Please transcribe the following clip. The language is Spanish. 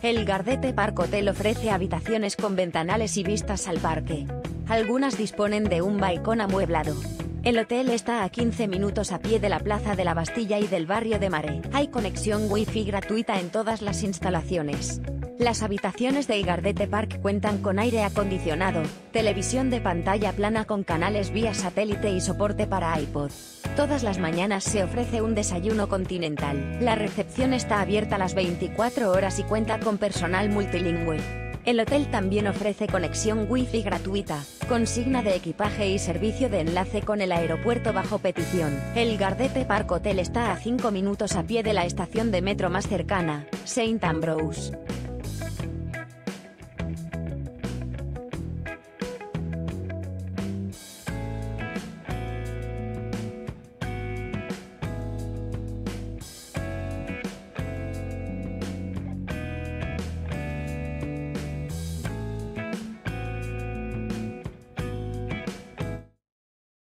El Gardete Park Hotel ofrece habitaciones con ventanales y vistas al parque. Algunas disponen de un balcón amueblado. El hotel está a 15 minutos a pie de la Plaza de la Bastilla y del barrio de Mare. Hay conexión Wi-Fi gratuita en todas las instalaciones. Las habitaciones del Gardete Park cuentan con aire acondicionado, televisión de pantalla plana con canales vía satélite y soporte para iPod. Todas las mañanas se ofrece un desayuno continental. La recepción está abierta las 24 horas y cuenta con personal multilingüe. El hotel también ofrece conexión Wi-Fi gratuita, consigna de equipaje y servicio de enlace con el aeropuerto bajo petición. El Gardete Park Hotel está a 5 minutos a pie de la estación de metro más cercana, St. Ambrose.